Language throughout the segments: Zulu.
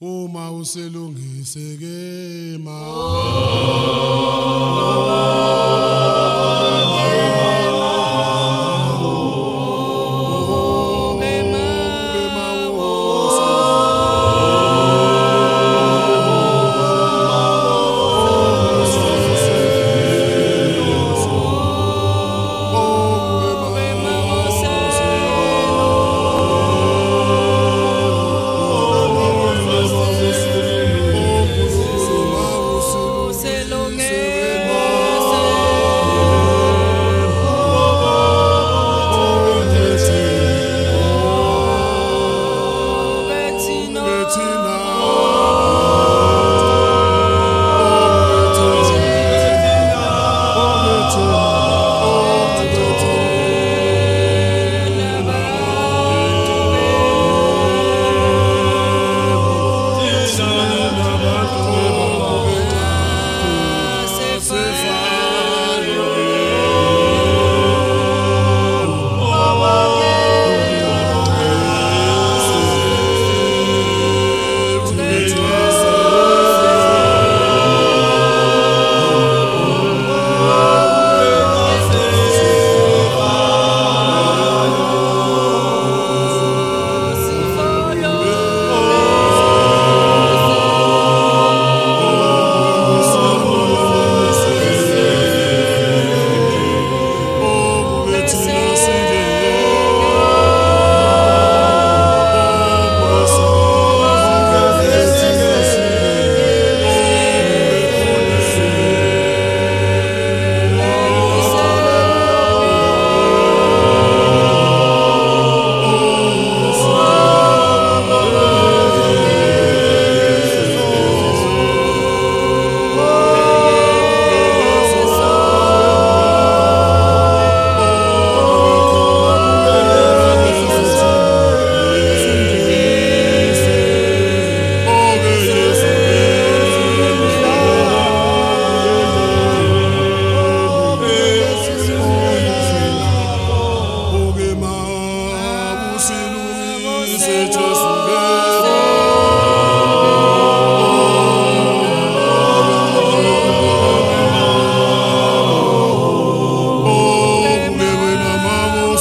uma uselungiseke ma.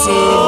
see.